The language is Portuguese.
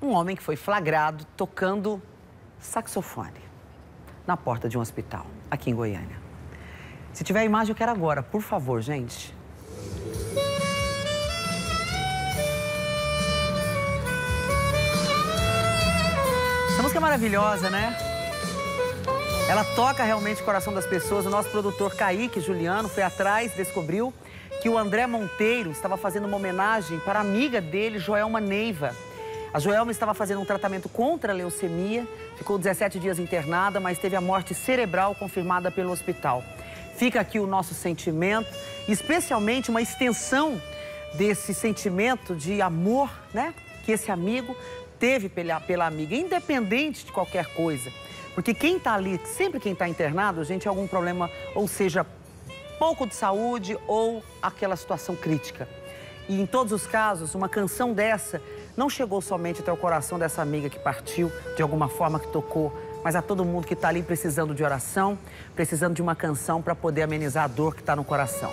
um homem que foi flagrado tocando saxofone na porta de um hospital aqui em Goiânia. Se tiver a imagem, eu quero agora, por favor, gente. Essa música é maravilhosa, né? Ela toca realmente o coração das pessoas. O nosso produtor Kaique Juliano foi atrás, descobriu que o André Monteiro estava fazendo uma homenagem para a amiga dele, Joelma Neiva. A Joelma estava fazendo um tratamento contra a leucemia, ficou 17 dias internada, mas teve a morte cerebral confirmada pelo hospital. Fica aqui o nosso sentimento, especialmente uma extensão desse sentimento de amor, né? Que esse amigo teve pela, pela amiga, independente de qualquer coisa. Porque quem está ali, sempre quem está internado, gente, é algum problema, ou seja, pouco de saúde ou aquela situação crítica. E em todos os casos, uma canção dessa não chegou somente até o coração dessa amiga que partiu, de alguma forma que tocou, mas a todo mundo que está ali precisando de oração, precisando de uma canção para poder amenizar a dor que está no coração.